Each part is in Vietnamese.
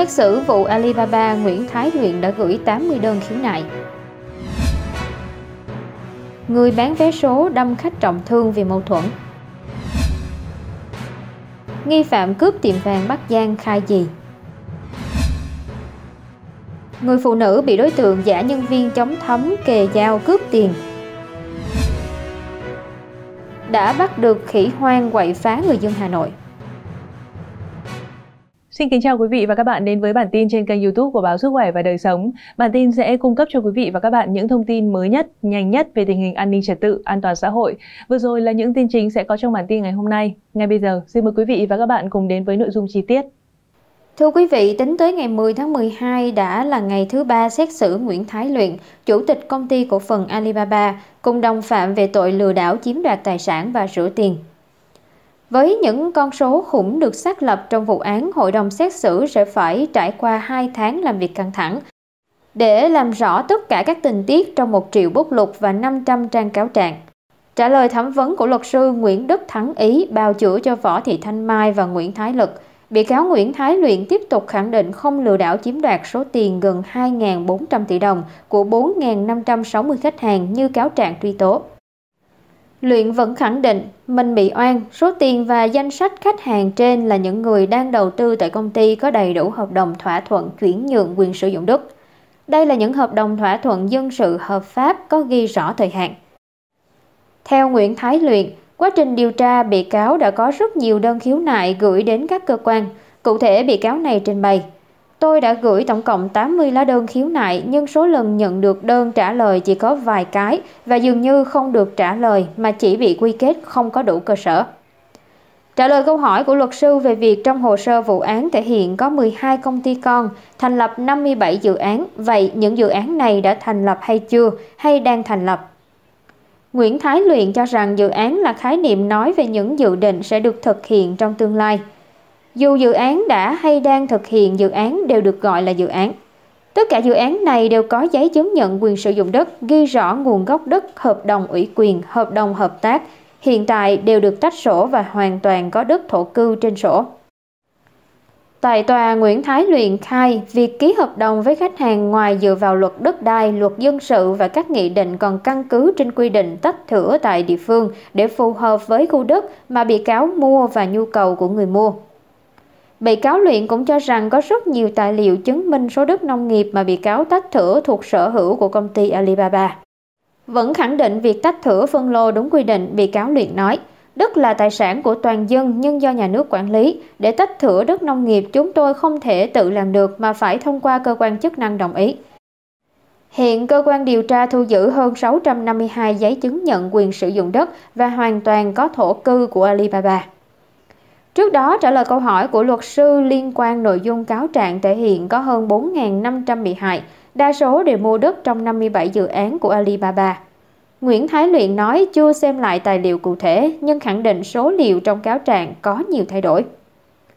xét xử vụ Alibaba Nguyễn Thái Luyện đã gửi 80 đơn khiếu nại. Người bán vé số đâm khách trọng thương vì mâu thuẫn. Nghi phạm cướp tiệm vàng Bắc Giang khai gì? Người phụ nữ bị đối tượng giả nhân viên chống thấm kề dao cướp tiền. Đã bắt được khỉ hoang quậy phá người dân Hà Nội. Xin kính chào quý vị và các bạn đến với bản tin trên kênh YouTube của báo Sức khỏe và đời sống. Bản tin sẽ cung cấp cho quý vị và các bạn những thông tin mới nhất, nhanh nhất về tình hình an ninh trật tự, an toàn xã hội. Vừa rồi là những tin chính sẽ có trong bản tin ngày hôm nay. Ngay bây giờ, xin mời quý vị và các bạn cùng đến với nội dung chi tiết. Thưa quý vị, tính tới ngày 10 tháng 12 đã là ngày thứ ba xét xử Nguyễn Thái Luyện, chủ tịch công ty cổ phần Alibaba, cùng đồng phạm về tội lừa đảo chiếm đoạt tài sản và rửa tiền. Với những con số khủng được xác lập trong vụ án, hội đồng xét xử sẽ phải trải qua 2 tháng làm việc căng thẳng để làm rõ tất cả các tình tiết trong một triệu bút lục và 500 trang cáo trạng. Trả lời thẩm vấn của luật sư Nguyễn Đức Thắng Ý bào chữa cho Võ Thị Thanh Mai và Nguyễn Thái Lực, bị cáo Nguyễn Thái Luyện tiếp tục khẳng định không lừa đảo chiếm đoạt số tiền gần 2.400 tỷ đồng của 4.560 khách hàng như cáo trạng truy tố. Luyện vẫn khẳng định mình bị oan, số tiền và danh sách khách hàng trên là những người đang đầu tư tại công ty có đầy đủ hợp đồng thỏa thuận chuyển nhượng quyền sử dụng đất. Đây là những hợp đồng thỏa thuận dân sự hợp pháp có ghi rõ thời hạn. Theo Nguyễn Thái Luyện, quá trình điều tra bị cáo đã có rất nhiều đơn khiếu nại gửi đến các cơ quan. Cụ thể bị cáo này trình bày Tôi đã gửi tổng cộng 80 lá đơn khiếu nại nhưng số lần nhận được đơn trả lời chỉ có vài cái và dường như không được trả lời mà chỉ bị quy kết không có đủ cơ sở. Trả lời câu hỏi của luật sư về việc trong hồ sơ vụ án thể hiện có 12 công ty con, thành lập 57 dự án, vậy những dự án này đã thành lập hay chưa, hay đang thành lập? Nguyễn Thái Luyện cho rằng dự án là khái niệm nói về những dự định sẽ được thực hiện trong tương lai. Dù dự án đã hay đang thực hiện dự án đều được gọi là dự án. Tất cả dự án này đều có giấy chứng nhận quyền sử dụng đất, ghi rõ nguồn gốc đất, hợp đồng ủy quyền, hợp đồng hợp tác, hiện tại đều được tách sổ và hoàn toàn có đất thổ cư trên sổ. Tại tòa, Nguyễn Thái Luyện khai việc ký hợp đồng với khách hàng ngoài dựa vào luật đất đai, luật dân sự và các nghị định còn căn cứ trên quy định tách thửa tại địa phương để phù hợp với khu đất mà bị cáo mua và nhu cầu của người mua. Bị cáo Luyện cũng cho rằng có rất nhiều tài liệu chứng minh số đất nông nghiệp mà bị cáo tách thửa thuộc sở hữu của công ty Alibaba. Vẫn khẳng định việc tách thửa phân lô đúng quy định, bị cáo Luyện nói, đất là tài sản của toàn dân nhưng do nhà nước quản lý. Để tách thửa đất nông nghiệp chúng tôi không thể tự làm được mà phải thông qua cơ quan chức năng đồng ý. Hiện cơ quan điều tra thu giữ hơn 652 giấy chứng nhận quyền sử dụng đất và hoàn toàn có thổ cư của Alibaba. Trước đó, trả lời câu hỏi của luật sư liên quan nội dung cáo trạng thể hiện có hơn 4.500 bị hại, đa số đều mua đất trong 57 dự án của Alibaba. Nguyễn Thái Luyện nói chưa xem lại tài liệu cụ thể nhưng khẳng định số liệu trong cáo trạng có nhiều thay đổi.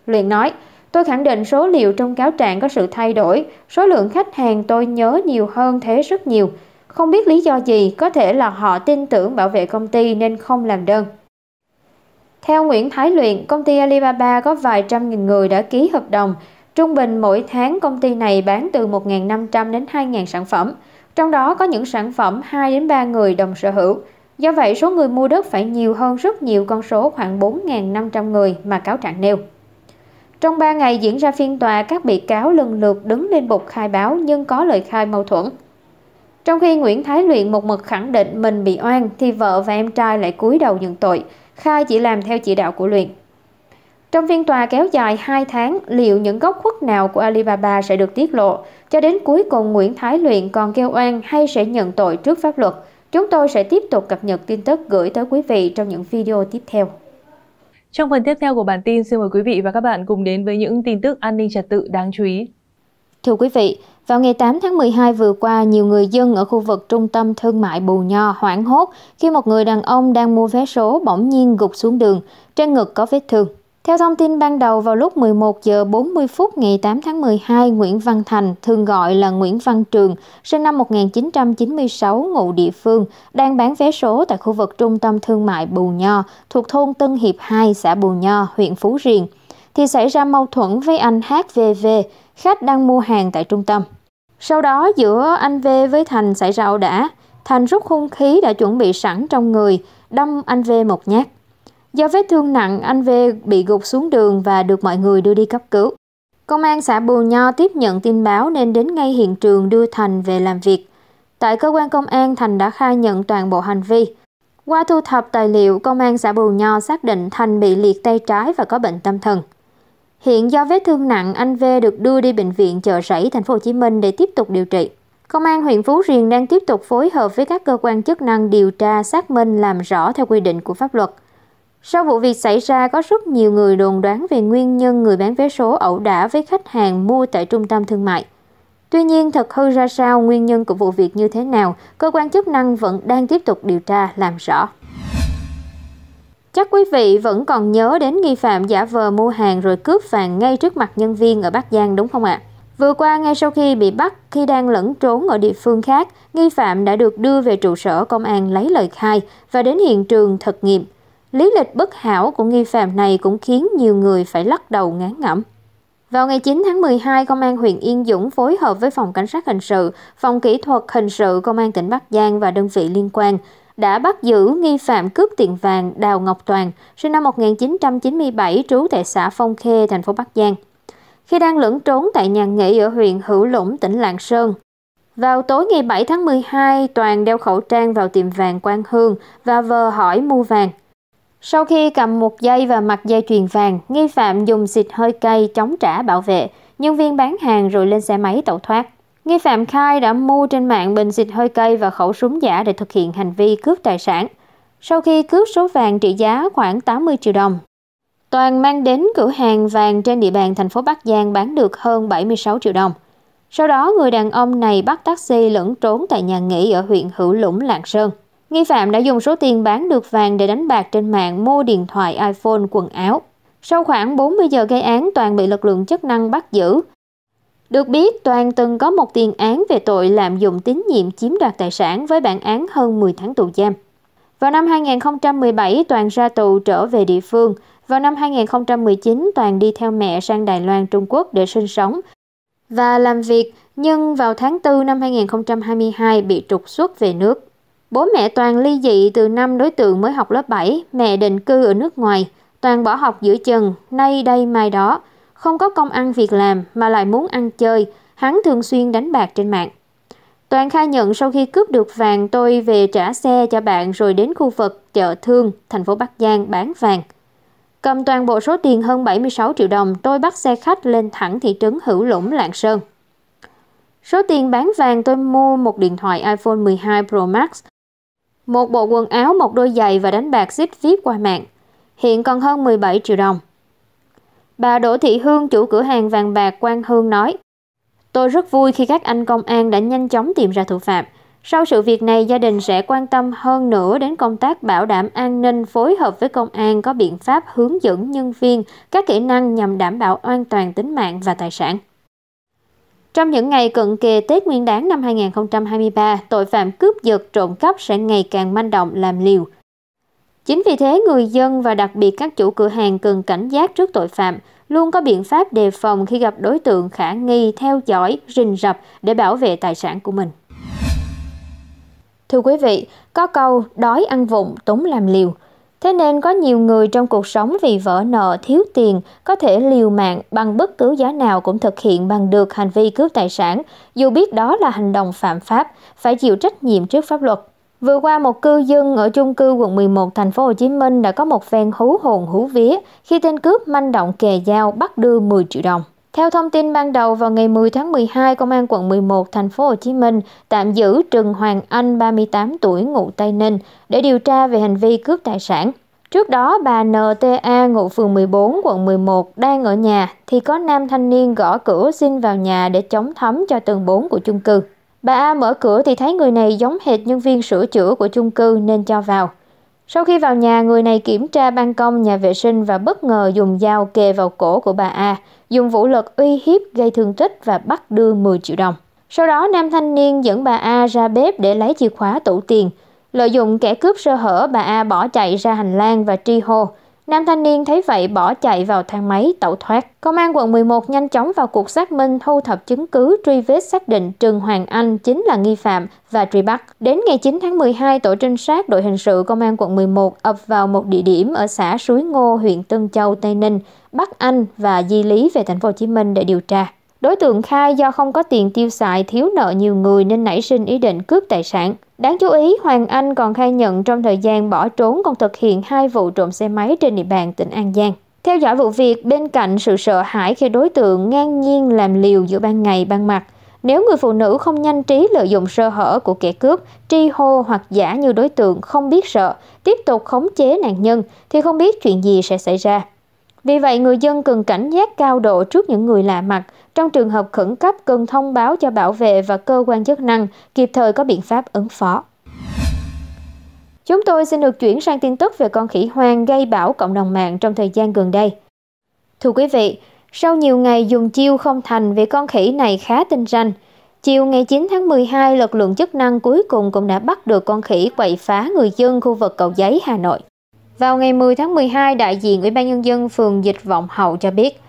Luyện nói, tôi khẳng định số liệu trong cáo trạng có sự thay đổi, số lượng khách hàng tôi nhớ nhiều hơn thế rất nhiều. Không biết lý do gì, có thể là họ tin tưởng bảo vệ công ty nên không làm đơn. Theo Nguyễn Thái Luyện, công ty Alibaba có vài trăm nghìn người đã ký hợp đồng. Trung bình mỗi tháng công ty này bán từ 1.500 đến 2.000 sản phẩm. Trong đó có những sản phẩm 2 đến 3 người đồng sở hữu. Do vậy, số người mua đất phải nhiều hơn rất nhiều con số khoảng 4.500 người mà cáo trạng nêu. Trong 3 ngày diễn ra phiên tòa, các bị cáo lần lượt đứng lên bục khai báo nhưng có lời khai mâu thuẫn. Trong khi Nguyễn Thái Luyện một mực khẳng định mình bị oan thì vợ và em trai lại cúi đầu nhận tội khai chỉ làm theo chỉ đạo của Luyện. Trong phiên tòa kéo dài 2 tháng, liệu những góc khuất nào của Alibaba sẽ được tiết lộ? Cho đến cuối cùng Nguyễn Thái Luyện còn kêu oan hay sẽ nhận tội trước pháp luật? Chúng tôi sẽ tiếp tục cập nhật tin tức gửi tới quý vị trong những video tiếp theo. Trong phần tiếp theo của bản tin, xin mời quý vị và các bạn cùng đến với những tin tức an ninh trật tự đáng chú ý. Thưa quý vị, vào ngày 8 tháng 12 vừa qua, nhiều người dân ở khu vực trung tâm thương mại Bù Nho hoảng hốt khi một người đàn ông đang mua vé số bỗng nhiên gục xuống đường, trên ngực có vết thương. Theo thông tin ban đầu vào lúc 11 giờ 40 phút ngày 8 tháng 12, Nguyễn Văn Thành, thường gọi là Nguyễn Văn Trường, sinh năm 1996, ngụ địa phương, đang bán vé số tại khu vực trung tâm thương mại Bù Nho, thuộc thôn Tân Hiệp 2, xã Bù Nho, huyện Phú Riềng thì xảy ra mâu thuẫn với anh HVV, khách đang mua hàng tại trung tâm. Sau đó giữa anh V với Thành xảy ra ẩu đả, Thành rút hung khí đã chuẩn bị sẵn trong người, đâm anh V một nhát. Do vết thương nặng, anh V bị gục xuống đường và được mọi người đưa đi cấp cứu. Công an xã Bù Nho tiếp nhận tin báo nên đến ngay hiện trường đưa Thành về làm việc. Tại cơ quan công an, Thành đã khai nhận toàn bộ hành vi. Qua thu thập tài liệu, công an xã Bù Nho xác định Thành bị liệt tay trái và có bệnh tâm thần. Hiện do vết thương nặng, anh V được đưa đi bệnh viện chợ rẫy thành phố Hồ Chí Minh để tiếp tục điều trị. Công an huyện Phú Riềng đang tiếp tục phối hợp với các cơ quan chức năng điều tra xác minh làm rõ theo quy định của pháp luật. Sau vụ việc xảy ra, có rất nhiều người đồn đoán về nguyên nhân người bán vé số ẩu đả với khách hàng mua tại trung tâm thương mại. Tuy nhiên, thật hư ra sao, nguyên nhân của vụ việc như thế nào, cơ quan chức năng vẫn đang tiếp tục điều tra làm rõ. Chắc quý vị vẫn còn nhớ đến nghi phạm giả vờ mua hàng rồi cướp vàng ngay trước mặt nhân viên ở Bắc Giang đúng không ạ? Vừa qua, ngay sau khi bị bắt khi đang lẫn trốn ở địa phương khác, nghi phạm đã được đưa về trụ sở công an lấy lời khai và đến hiện trường thực nghiệm. Lý lịch bất hảo của nghi phạm này cũng khiến nhiều người phải lắc đầu ngán ngẩm. Vào ngày 9 tháng 12, Công an huyện Yên Dũng phối hợp với Phòng Cảnh sát Hình sự, Phòng Kỹ thuật Hình sự Công an tỉnh Bắc Giang và đơn vị liên quan đã bắt giữ nghi phạm cướp tiền vàng Đào Ngọc Toàn, sinh năm 1997, trú tại xã Phong Khê, thành phố Bắc Giang. Khi đang lẫn trốn tại nhà nghỉ ở huyện Hữu Lũng, tỉnh Lạng Sơn, vào tối ngày 7 tháng 12, Toàn đeo khẩu trang vào tiệm vàng Quang Hương và vờ hỏi mua vàng. Sau khi cầm một dây và mặt dây chuyền vàng, nghi phạm dùng xịt hơi cay chống trả bảo vệ, nhân viên bán hàng rồi lên xe máy tẩu thoát. Nghi phạm khai đã mua trên mạng bình xịt hơi cây và khẩu súng giả để thực hiện hành vi cướp tài sản. Sau khi cướp số vàng trị giá khoảng 80 triệu đồng, Toàn mang đến cửa hàng vàng trên địa bàn thành phố Bắc Giang bán được hơn 76 triệu đồng. Sau đó, người đàn ông này bắt taxi lẫn trốn tại nhà nghỉ ở huyện Hữu Lũng, Lạng Sơn. Nghi phạm đã dùng số tiền bán được vàng để đánh bạc trên mạng mua điện thoại iPhone, quần áo. Sau khoảng 40 giờ gây án, Toàn bị lực lượng chức năng bắt giữ. Được biết, Toàn từng có một tiền án về tội lạm dụng tín nhiệm chiếm đoạt tài sản với bản án hơn 10 tháng tù giam. Vào năm 2017, Toàn ra tù trở về địa phương. Vào năm 2019, Toàn đi theo mẹ sang Đài Loan, Trung Quốc để sinh sống và làm việc, nhưng vào tháng 4 năm 2022 bị trục xuất về nước. Bố mẹ Toàn ly dị từ năm đối tượng mới học lớp 7, mẹ định cư ở nước ngoài. Toàn bỏ học giữa chừng, nay đây mai đó. Không có công ăn việc làm mà lại muốn ăn chơi, hắn thường xuyên đánh bạc trên mạng. Toàn khai nhận sau khi cướp được vàng tôi về trả xe cho bạn rồi đến khu vực chợ Thương, thành phố Bắc Giang bán vàng. Cầm toàn bộ số tiền hơn 76 triệu đồng, tôi bắt xe khách lên thẳng thị trấn Hữu Lũng, Lạng Sơn. Số tiền bán vàng tôi mua một điện thoại iPhone 12 Pro Max, một bộ quần áo, một đôi giày và đánh bạc zip VIP qua mạng. Hiện còn hơn 17 triệu đồng. Bà Đỗ Thị Hương, chủ cửa hàng vàng bạc Quang Hương nói, Tôi rất vui khi các anh công an đã nhanh chóng tìm ra thủ phạm. Sau sự việc này, gia đình sẽ quan tâm hơn nữa đến công tác bảo đảm an ninh, phối hợp với công an có biện pháp hướng dẫn nhân viên các kỹ năng nhằm đảm bảo an toàn tính mạng và tài sản. Trong những ngày cận kề Tết Nguyên đán năm 2023, tội phạm cướp giật trộm cắp sẽ ngày càng manh động làm liều. Chính vì thế, người dân và đặc biệt các chủ cửa hàng cần cảnh giác trước tội phạm, luôn có biện pháp đề phòng khi gặp đối tượng khả nghi theo dõi, rình rập để bảo vệ tài sản của mình. Thưa quý vị, có câu đói ăn vụng, túng làm liều. Thế nên có nhiều người trong cuộc sống vì vỡ nợ thiếu tiền có thể liều mạng bằng bất cứ giá nào cũng thực hiện bằng được hành vi cướp tài sản, dù biết đó là hành động phạm pháp, phải chịu trách nhiệm trước pháp luật. Vừa qua một cư dân ở chung cư quận 11 thành phố Hồ Chí Minh đã có một phen hú hồn hú vía khi tên cướp manh động kề dao bắt đưa 10 triệu đồng. Theo thông tin ban đầu vào ngày 10 tháng 12, Công an quận 11 thành phố Hồ Chí Minh tạm giữ Trần Hoàng Anh 38 tuổi ngụ Tây Ninh để điều tra về hành vi cướp tài sản. Trước đó, bà NTA ngụ phường 14 quận 11 đang ở nhà thì có nam thanh niên gõ cửa xin vào nhà để chống thấm cho tầng 4 của chung cư. Bà A mở cửa thì thấy người này giống hệt nhân viên sửa chữa của chung cư nên cho vào. Sau khi vào nhà, người này kiểm tra ban công nhà vệ sinh và bất ngờ dùng dao kề vào cổ của bà A, dùng vũ lực uy hiếp gây thương tích và bắt đưa 10 triệu đồng. Sau đó, nam thanh niên dẫn bà A ra bếp để lấy chìa khóa tủ tiền. Lợi dụng kẻ cướp sơ hở, bà A bỏ chạy ra hành lang và tri hô. Nam thanh niên thấy vậy bỏ chạy vào thang máy tẩu thoát. Công an quận 11 nhanh chóng vào cuộc xác minh thu thập chứng cứ truy vết xác định Trần Hoàng Anh chính là nghi phạm và truy bắt. Đến ngày 9 tháng 12, tổ trinh sát đội hình sự công an quận 11 ập vào một địa điểm ở xã Suối Ngô, huyện Tân Châu, Tây Ninh, bắt anh và di lý về thành phố Hồ Chí Minh để điều tra. Đối tượng khai do không có tiền tiêu xài, thiếu nợ nhiều người nên nảy sinh ý định cướp tài sản. Đáng chú ý, Hoàng Anh còn khai nhận trong thời gian bỏ trốn còn thực hiện hai vụ trộm xe máy trên địa bàn tỉnh An Giang. Theo dõi vụ việc, bên cạnh sự sợ hãi khi đối tượng ngang nhiên làm liều giữa ban ngày ban mặt, nếu người phụ nữ không nhanh trí lợi dụng sơ hở của kẻ cướp, tri hô hoặc giả như đối tượng không biết sợ, tiếp tục khống chế nạn nhân thì không biết chuyện gì sẽ xảy ra. Vì vậy, người dân cần cảnh giác cao độ trước những người lạ mặt, trong trường hợp khẩn cấp cần thông báo cho bảo vệ và cơ quan chức năng kịp thời có biện pháp ứng phó. Chúng tôi xin được chuyển sang tin tức về con khỉ hoang gây bão cộng đồng mạng trong thời gian gần đây. Thưa quý vị, sau nhiều ngày dùng chiêu không thành vì con khỉ này khá tinh ranh, chiều ngày 9 tháng 12, lực lượng chức năng cuối cùng cũng đã bắt được con khỉ quậy phá người dân khu vực cầu giấy Hà Nội. Vào ngày 10 tháng 12, đại diện Ủy ban Nhân dân phường Dịch Vọng Hậu cho biết,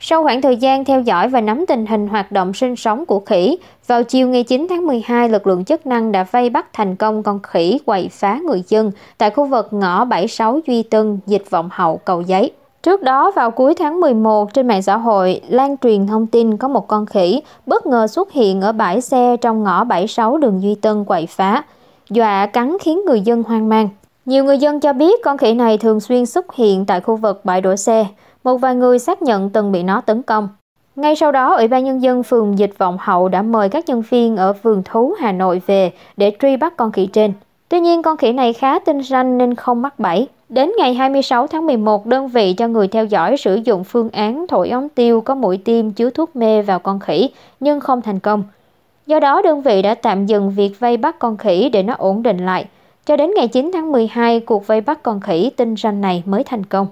sau khoảng thời gian theo dõi và nắm tình hình hoạt động sinh sống của khỉ, vào chiều ngày 9 tháng 12, lực lượng chức năng đã vây bắt thành công con khỉ quậy phá người dân tại khu vực ngõ 76 Duy Tân, Dịch Vọng Hậu, Cầu Giấy. Trước đó, vào cuối tháng 11, trên mạng xã hội lan truyền thông tin có một con khỉ bất ngờ xuất hiện ở bãi xe trong ngõ 76 đường Duy Tân quậy phá, dọa cắn khiến người dân hoang mang. Nhiều người dân cho biết con khỉ này thường xuyên xuất hiện tại khu vực bãi đổ xe. Một vài người xác nhận từng bị nó tấn công. Ngay sau đó, Ủy ban Nhân dân phường Dịch Vọng Hậu đã mời các nhân viên ở vườn thú Hà Nội về để truy bắt con khỉ trên. Tuy nhiên, con khỉ này khá tinh ranh nên không mắc bẫy. Đến ngày 26 tháng 11, đơn vị cho người theo dõi sử dụng phương án thổi ống tiêu có mũi tiêm chứa thuốc mê vào con khỉ nhưng không thành công. Do đó, đơn vị đã tạm dừng việc vây bắt con khỉ để nó ổn định lại. Cho đến ngày 9 tháng 12, cuộc vây bắt con khỉ tinh ranh này mới thành công.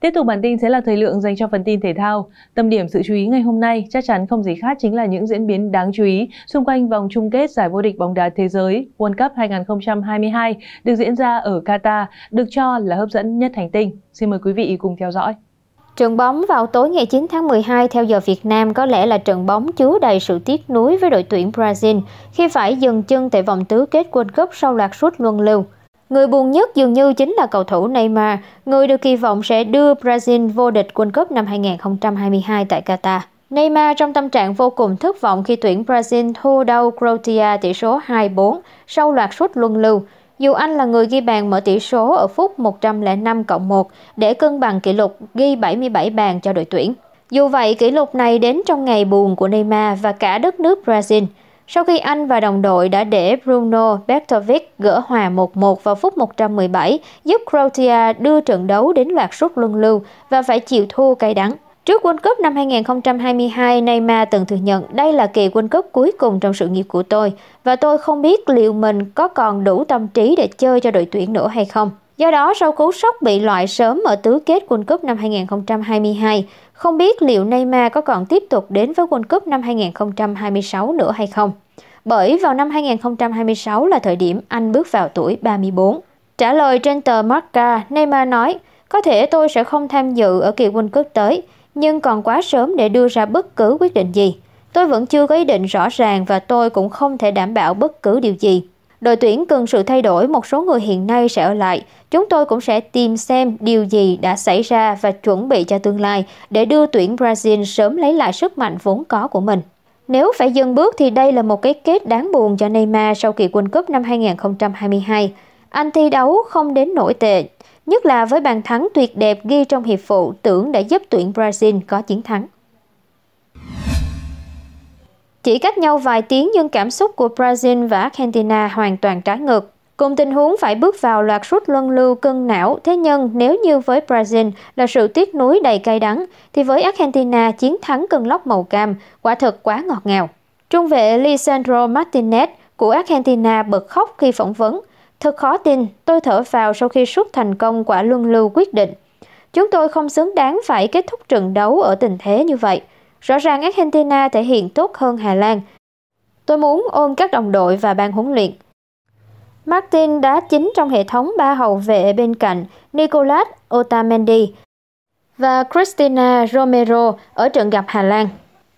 Tiếp tục bản tin sẽ là thời lượng dành cho phần tin thể thao. Tâm điểm sự chú ý ngày hôm nay chắc chắn không gì khác chính là những diễn biến đáng chú ý xung quanh vòng chung kết giải vô địch bóng đá thế giới World Cup 2022 được diễn ra ở Qatar, được cho là hấp dẫn nhất hành tinh. Xin mời quý vị cùng theo dõi. Trận bóng vào tối ngày 9 tháng 12 theo giờ Việt Nam có lẽ là trận bóng chứa đầy sự tiếc nuối với đội tuyển Brazil khi phải dừng chân tại vòng tứ kết World Cup sau loạt sút luân lưu. Người buồn nhất dường như chính là cầu thủ Neymar, người được kỳ vọng sẽ đưa Brazil vô địch World Cup năm 2022 tại Qatar. Neymar trong tâm trạng vô cùng thất vọng khi tuyển Brazil thua đau Croatia tỷ số 2-4 sau loạt sút luân lưu, dù anh là người ghi bàn mở tỷ số ở phút 105 cộng 1 để cân bằng kỷ lục ghi 77 bàn cho đội tuyển. Dù vậy, kỷ lục này đến trong ngày buồn của Neymar và cả đất nước Brazil – sau khi anh và đồng đội đã để Bruno Bertovic gỡ hòa 1-1 vào phút 117, giúp Croatia đưa trận đấu đến loạt sút luân lưu và phải chịu thua cay đắng. Trước World Cup năm 2022, Neymar từng thừa nhận đây là kỳ World Cup cuối cùng trong sự nghiệp của tôi và tôi không biết liệu mình có còn đủ tâm trí để chơi cho đội tuyển nữa hay không. Do đó, sau cú sốc bị loại sớm ở tứ kết World Cup năm 2022, không biết liệu Neymar có còn tiếp tục đến với World Cup năm 2026 nữa hay không. Bởi vào năm 2026 là thời điểm anh bước vào tuổi 34. Trả lời trên tờ Marca, Neymar nói, có thể tôi sẽ không tham dự ở kỳ World Cup tới, nhưng còn quá sớm để đưa ra bất cứ quyết định gì. Tôi vẫn chưa có ý định rõ ràng và tôi cũng không thể đảm bảo bất cứ điều gì. Đội tuyển cần sự thay đổi, một số người hiện nay sẽ ở lại. Chúng tôi cũng sẽ tìm xem điều gì đã xảy ra và chuẩn bị cho tương lai để đưa tuyển Brazil sớm lấy lại sức mạnh vốn có của mình. Nếu phải dừng bước thì đây là một cái kết đáng buồn cho Neymar sau kỳ World Cup năm 2022. Anh thi đấu không đến nổi tệ, nhất là với bàn thắng tuyệt đẹp ghi trong hiệp phụ tưởng đã giúp tuyển Brazil có chiến thắng. Chỉ cách nhau vài tiếng nhưng cảm xúc của Brazil và Argentina hoàn toàn trái ngược. Cùng tình huống phải bước vào loạt rút luân lưu cân não, thế nhưng nếu như với Brazil là sự tiếc nuối đầy cay đắng, thì với Argentina chiến thắng cân lốc màu cam quả thật quá ngọt ngào. Trung vệ Lisandro Martinez của Argentina bật khóc khi phỏng vấn. Thật khó tin, tôi thở vào sau khi sút thành công quả luân lưu quyết định. Chúng tôi không xứng đáng phải kết thúc trận đấu ở tình thế như vậy. Rõ ràng Argentina thể hiện tốt hơn Hà Lan. Tôi muốn ôm các đồng đội và ban huấn luyện. Martin đá chính trong hệ thống ba hậu vệ bên cạnh Nicolas Otamendi và Cristina Romero ở trận gặp Hà Lan.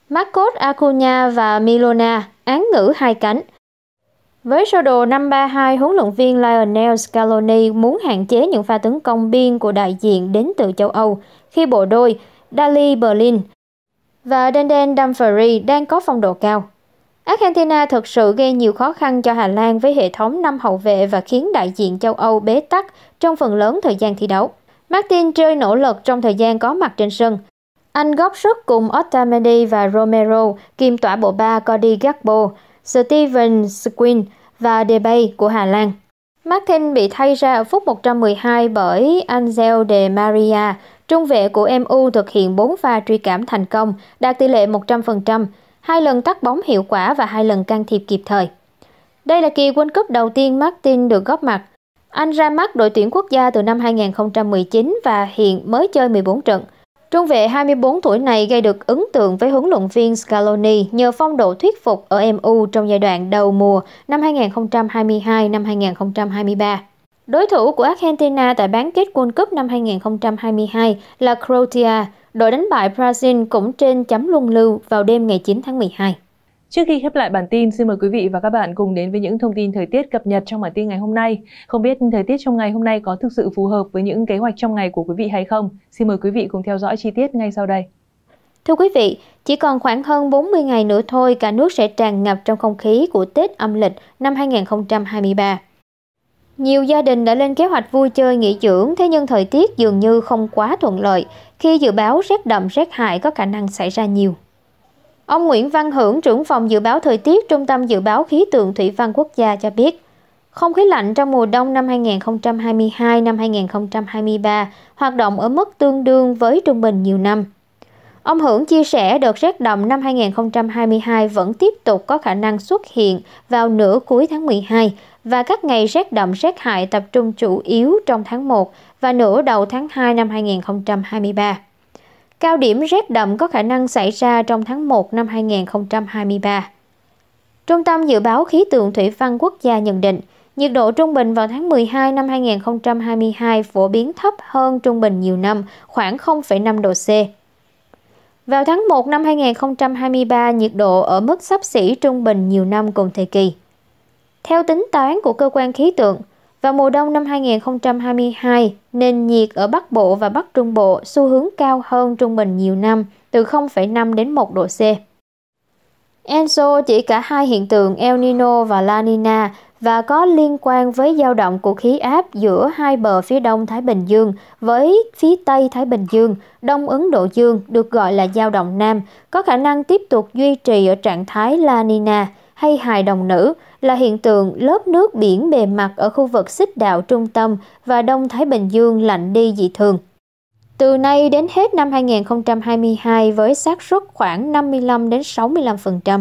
Marcos Acuna và Milona án ngữ hai cánh. Với sơ đồ 5-3-2, huấn luyện viên Lionel Scaloni muốn hạn chế những pha tấn công biên của đại diện đến từ châu Âu khi bộ đôi Dali Berlin và Denden Dumfries đang có phong độ cao. Argentina thực sự gây nhiều khó khăn cho Hà Lan với hệ thống năm hậu vệ và khiến đại diện châu Âu bế tắc trong phần lớn thời gian thi đấu. Martin chơi nỗ lực trong thời gian có mặt trên sân. Anh góp sức cùng Otamendi và Romero kiêm tỏa bộ ba Cody Gakpo, Steven Squin và Debay của Hà Lan. Martin bị thay ra ở phút 112 bởi Angel de Maria, trung vệ của MU thực hiện 4 pha truy cảm thành công, đạt tỷ lệ 100%, hai lần tắt bóng hiệu quả và hai lần can thiệp kịp thời. Đây là kỳ World Cup đầu tiên Martin được góp mặt. Anh ra mắt đội tuyển quốc gia từ năm 2019 và hiện mới chơi 14 trận. Trung vệ 24 tuổi này gây được ấn tượng với huấn luyện viên Scaloni nhờ phong độ thuyết phục ở MU trong giai đoạn đầu mùa năm 2022 năm 2023. Đối thủ của Argentina tại bán kết World Cup năm 2022 là Croatia, đội đánh bại Brazil cũng trên chấm luân lưu vào đêm ngày 9 tháng 12. Trước khi khép lại bản tin, xin mời quý vị và các bạn cùng đến với những thông tin thời tiết cập nhật trong bản tin ngày hôm nay. Không biết thời tiết trong ngày hôm nay có thực sự phù hợp với những kế hoạch trong ngày của quý vị hay không? Xin mời quý vị cùng theo dõi chi tiết ngay sau đây. Thưa quý vị, chỉ còn khoảng hơn 40 ngày nữa thôi cả nước sẽ tràn ngập trong không khí của Tết âm lịch năm 2023. Nhiều gia đình đã lên kế hoạch vui chơi nghỉ dưỡng, thế nhưng thời tiết dường như không quá thuận lợi khi dự báo rét đậm rét hại có khả năng xảy ra nhiều. Ông Nguyễn Văn Hưởng, trưởng phòng dự báo thời tiết Trung tâm Dự báo Khí tượng Thủy văn Quốc gia cho biết, không khí lạnh trong mùa đông năm 2022 năm 2023 hoạt động ở mức tương đương với trung bình nhiều năm. Ông Hưởng chia sẻ đợt rét đậm năm 2022 vẫn tiếp tục có khả năng xuất hiện vào nửa cuối tháng 12 và các ngày rét đậm rét hại tập trung chủ yếu trong tháng 1 và nửa đầu tháng 2 năm 2023. Cao điểm rét đậm có khả năng xảy ra trong tháng 1 năm 2023. Trung tâm Dự báo Khí tượng Thủy văn Quốc gia nhận định, nhiệt độ trung bình vào tháng 12 năm 2022 phổ biến thấp hơn trung bình nhiều năm, khoảng 0,5 độ C. Vào tháng 1 năm 2023, nhiệt độ ở mức sắp xỉ trung bình nhiều năm cùng thời kỳ. Theo tính toán của cơ quan khí tượng, vào mùa đông năm 2022, nền nhiệt ở Bắc Bộ và Bắc Trung Bộ xu hướng cao hơn trung bình nhiều năm, từ 0,5 đến 1 độ C. Enso chỉ cả hai hiện tượng El Nino và La Nina và có liên quan với dao động của khí áp giữa hai bờ phía đông Thái Bình Dương với phía tây Thái Bình Dương, Đông Ấn Độ Dương được gọi là dao động nam, có khả năng tiếp tục duy trì ở trạng thái La Nina hay hài đồng nữ là hiện tượng lớp nước biển bề mặt ở khu vực xích đạo trung tâm và Đông Thái Bình Dương lạnh đi dị thường. Từ nay đến hết năm 2022 với xác suất khoảng 55 đến 65%.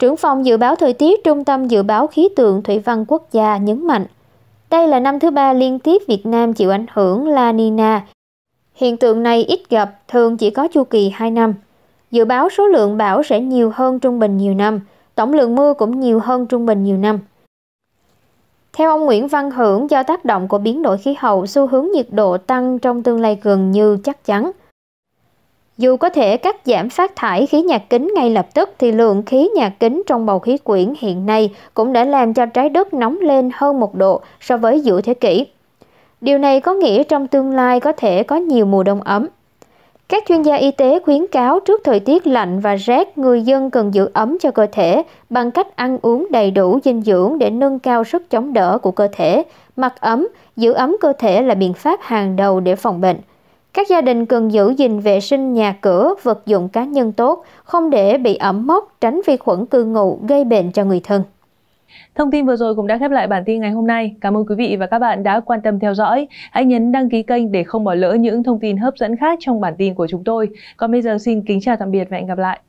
Trưởng phòng dự báo thời tiết Trung tâm Dự báo Khí tượng Thủy văn Quốc gia nhấn mạnh, đây là năm thứ ba liên tiếp Việt Nam chịu ảnh hưởng La Nina. Hiện tượng này ít gặp, thường chỉ có chu kỳ 2 năm. Dự báo số lượng bão sẽ nhiều hơn trung bình nhiều năm, tổng lượng mưa cũng nhiều hơn trung bình nhiều năm. Theo ông Nguyễn Văn Hưởng, do tác động của biến đổi khí hậu, xu hướng nhiệt độ tăng trong tương lai gần như chắc chắn. Dù có thể cắt giảm phát thải khí nhà kính ngay lập tức thì lượng khí nhà kính trong bầu khí quyển hiện nay cũng đã làm cho trái đất nóng lên hơn một độ so với giữa thế kỷ. Điều này có nghĩa trong tương lai có thể có nhiều mùa đông ấm. Các chuyên gia y tế khuyến cáo trước thời tiết lạnh và rét, người dân cần giữ ấm cho cơ thể bằng cách ăn uống đầy đủ dinh dưỡng để nâng cao sức chống đỡ của cơ thể. Mặc ấm, giữ ấm cơ thể là biện pháp hàng đầu để phòng bệnh. Các gia đình cần giữ gìn vệ sinh nhà cửa, vật dụng cá nhân tốt, không để bị ẩm mốc, tránh vi khuẩn cư ngụ gây bệnh cho người thân. Thông tin vừa rồi cũng đã khép lại bản tin ngày hôm nay. Cảm ơn quý vị và các bạn đã quan tâm theo dõi. Hãy nhấn đăng ký kênh để không bỏ lỡ những thông tin hấp dẫn khác trong bản tin của chúng tôi. Còn bây giờ xin kính chào tạm biệt và hẹn gặp lại.